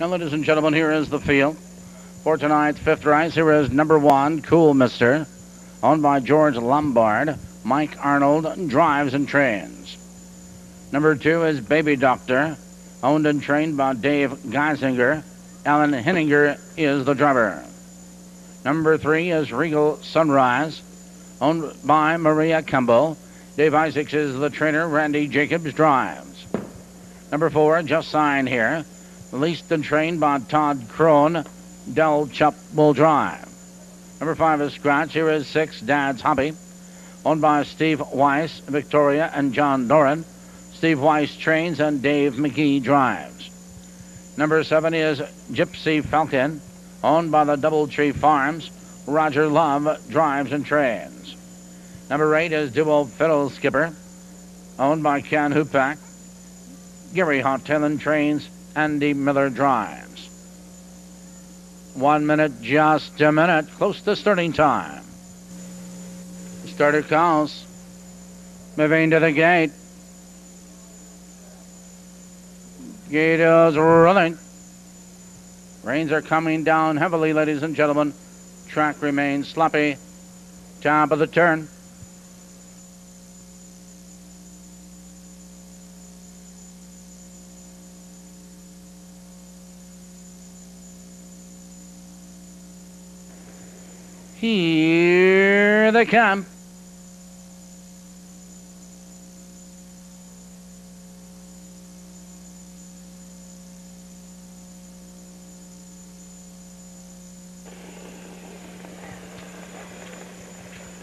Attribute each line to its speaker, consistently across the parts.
Speaker 1: Now, ladies and gentlemen, here is the field. For tonight's fifth race, here is number one, Cool Mister, owned by George Lombard. Mike Arnold drives and trains. Number two is Baby Doctor, owned and trained by Dave Geisinger. Alan Henninger is the driver. Number three is Regal Sunrise, owned by Maria Campbell. Dave Isaacs is the trainer. Randy Jacobs drives. Number four, just signed here, leased and trained by Todd Crone. Del Chup will drive. Number five is Scratch. Here is six, Dad's Hobby, owned by Steve Weiss, Victoria, and John Doran. Steve Weiss trains and Dave Magee drives. Number seven is Gypsy Falcon, owned by the Doubletree Farms. Roger Love drives and trains. Number eight is Dual Fiddle Skipper, owned by Ken Hupak. Gary Hotel and trains. Andy Miller drives. One minute, just a minute, close to starting time. Starter calls. Moving to the gate. Gate is running. Rains are coming down heavily, ladies and gentlemen. Track remains sloppy. Top of the turn. Here they come.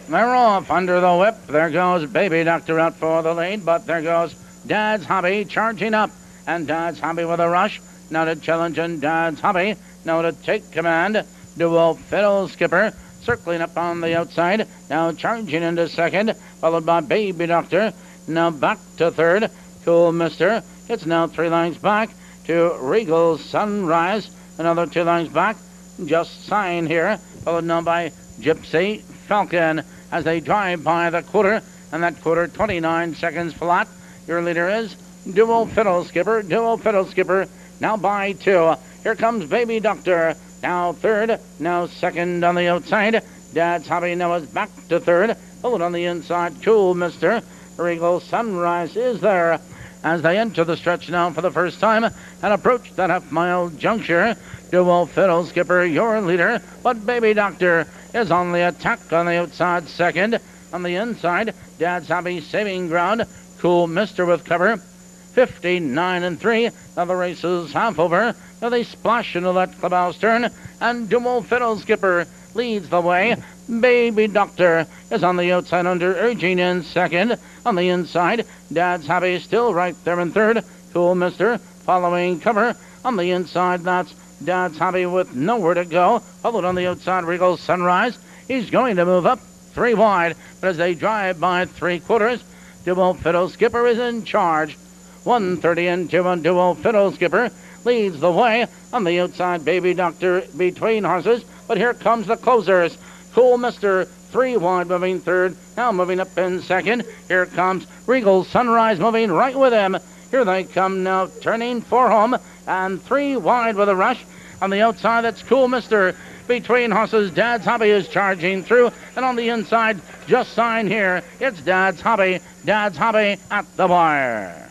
Speaker 1: They're off under the whip. There goes Baby Doctor out for the lead, but there goes Dad's Hobby charging up. And Dad's Hobby with a rush. Now to challenge and Dad's Hobby. Now to take command. Dual Fiddle Skipper circling up on the outside. Now charging into second, followed by Baby Doctor. Now back to third. Cool Mister. It's now three lines back to Regal Sunrise. Another two lines back. Just sign here, followed now by Gypsy Falcon as they drive by the quarter. And that quarter, 29 seconds flat. Your leader is Dual Fiddle Skipper. Dual Fiddle Skipper now by two. Here comes Baby Doctor. Now third. Now second on the outside. Dad's Hobby now is back to third. Hold on the inside. Cool Mister. Regal Sunrise is there as they enter the stretch now for the first time and approach that half mile juncture. Dual Fiddle Skipper, your leader, but Baby Doctor is on the attack on the outside second. On the inside, Dad's Hobby saving ground. Cool Mister with cover. 59 and 3. Now the race is half over. Now they splash into that clubhouse turn. And Dual Fiddle Skipper leads the way. Baby Doctor is on the outside under, urging in second. On the inside, Dad's Hobby still right there in third. Cool Mister following cover. On the inside, that's Dad's Hobby with nowhere to go. Followed on the outside, Regal Sunrise. He's going to move up three wide, but as they drive by three quarters, Dual Fiddle Skipper is in charge. 130 and 2 on Dual Fiddle Skipper leads the way on the outside. Baby Doctor between horses, but here comes the closers. Cool Mister, three wide moving third, now moving up in second. Here comes Regal Sunrise moving right with him. Here they come now, turning for home, and three wide with a rush. On the outside, that's Cool Mister. Between horses, Dad's Hobby is charging through, and on the inside, just sign here, it's Dad's Hobby. Dad's Hobby at the wire.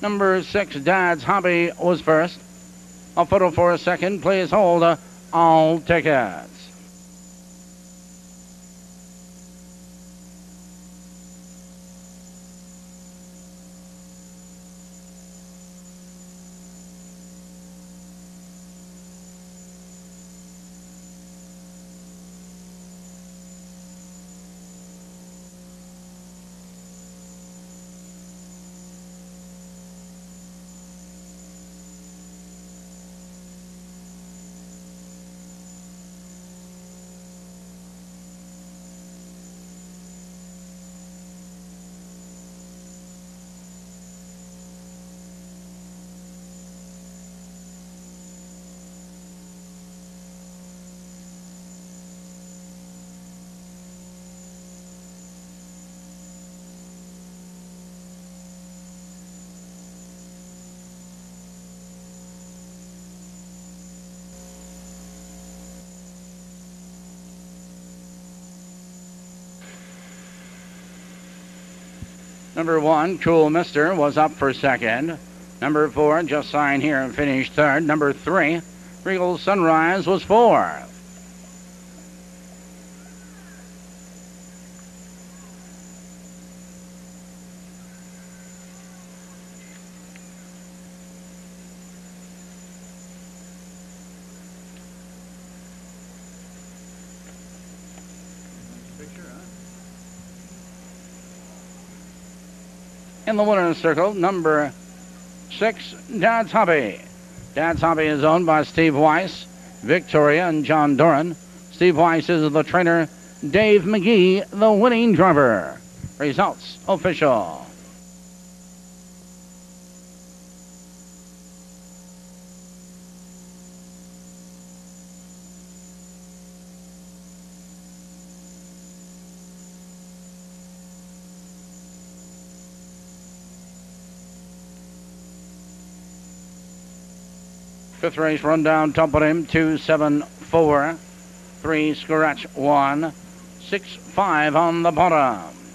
Speaker 1: Number six, Dad's Hobby was first. A photo for a second. Please hold uh, all tickets. Number one, Cool Mister, was up for second. Number four, Just Sign Here and finished third. Number three, Regal Sunrise was fourth. In the winner's circle, number six, Dad's Hobby. Dad's Hobby is owned by Steve Weiss, Victoria, and John Doran. Steve Weiss is the trainer. Dave Magee, the winning driver. Results official. Fifth race rundown, Toponym 274, 3 scratch 1, 6 5 on the bottom.